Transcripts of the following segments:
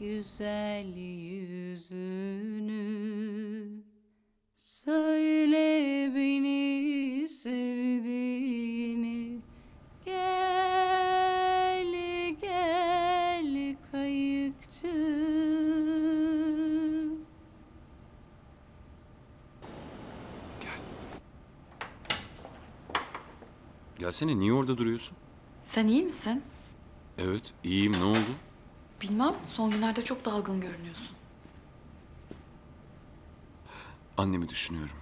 güzel yüzünü Söyle beni sevdiğini Gel gel kayıkçı Gelsene niye orada duruyorsun? Sen iyi misin? Evet iyiyim ne oldu? Bilmem. Son günlerde çok dalgın görünüyorsun. Annemi düşünüyorum.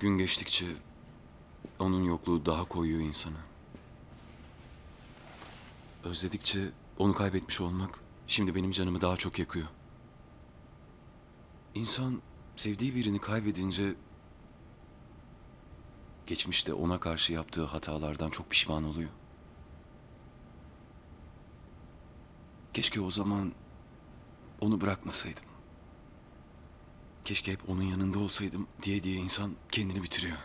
Gün geçtikçe onun yokluğu daha koyuyor insanı. Özledikçe onu kaybetmiş olmak şimdi benim canımı daha çok yakıyor. İnsan sevdiği birini kaybedince geçmişte ona karşı yaptığı hatalardan çok pişman oluyor. Keşke o zaman onu bırakmasaydım. Keşke hep onun yanında olsaydım diye diye insan kendini bitiriyor.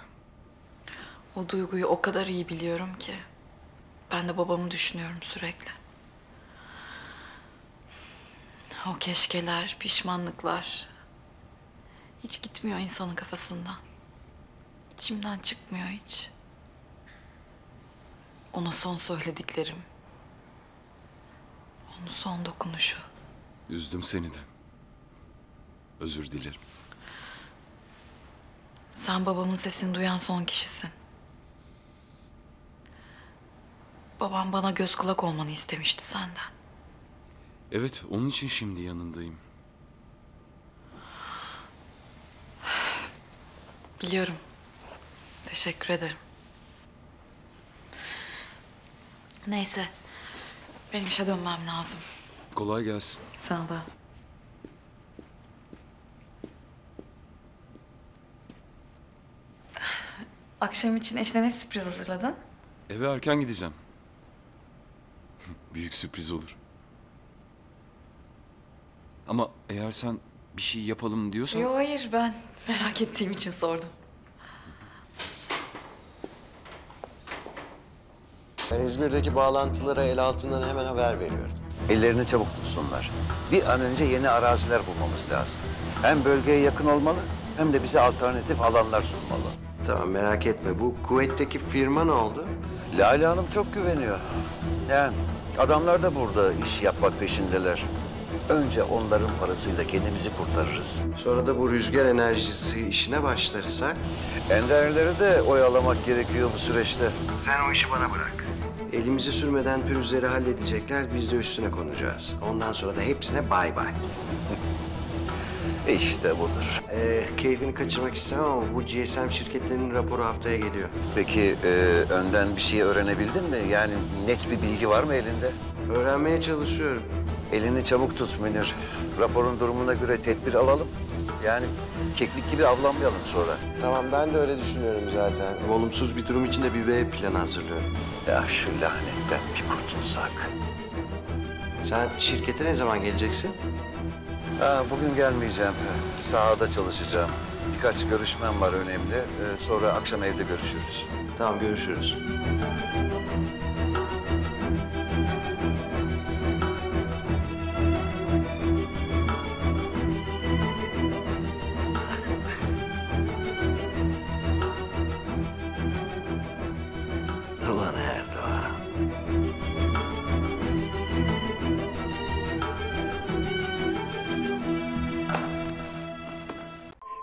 O duyguyu o kadar iyi biliyorum ki. Ben de babamı düşünüyorum sürekli. O keşkeler, pişmanlıklar hiç gitmiyor insanın kafasından. İçimden çıkmıyor hiç. Ona son söylediklerim. Onun son dokunuşu. Üzdüm seni de. Özür dilerim. Sen babamın sesini duyan son kişisin. Babam bana göz kulak olmanı istemişti senden. Evet, onun için şimdi yanındayım. Biliyorum. Teşekkür ederim. Neyse. Benim işe dönmem lazım. Kolay gelsin. Sana da. Akşam için eşine ne sürpriz hazırladın? Eve erken gideceğim. Büyük sürpriz olur. Ama eğer sen bir şey yapalım diyorsan... Yok hayır ben merak ettiğim için sordum. Ben İzmir'deki bağlantılara el altından hemen haber veriyorum. Ellerini çabuk tutsunlar. Bir an önce yeni araziler bulmamız lazım. Hem bölgeye yakın olmalı hem de bize alternatif alanlar sunmalı. Tamam merak etme. Bu kuvvetteki firma ne oldu? Lale Hanım çok güveniyor. Yani adamlar da burada iş yapmak peşindeler. Önce onların parasıyla kendimizi kurtarırız. Sonra da bu rüzgar enerjisi işine başlarız ha? Enderleri de oyalamak gerekiyor bu süreçte. Sen o işi bana bırak. Elimizi sürmeden pürüzleri halledecekler. Biz de üstüne konacağız. Ondan sonra da hepsine bay bay. İşte budur. Ee, keyfini kaçırmak istemem ama bu GSM şirketlerinin raporu haftaya geliyor. Peki e, önden bir şey öğrenebildin mi? Yani net bir bilgi var mı elinde? Öğrenmeye çalışıyorum. Elini çabuk tut Münir. Raporun durumuna göre tedbir alalım. Yani keklik gibi avlanmayalım sonra. Tamam ben de öyle düşünüyorum zaten. Olumsuz bir durum için de bir B planı hazırlıyorum. Ya şu lanetten bir kurtulsak. Sen şirkete ne zaman geleceksin? Ha, bugün gelmeyeceğim. Sahada çalışacağım. Birkaç görüşmem var önemli. Ee, sonra akşam evde görüşürüz. Tamam görüşürüz.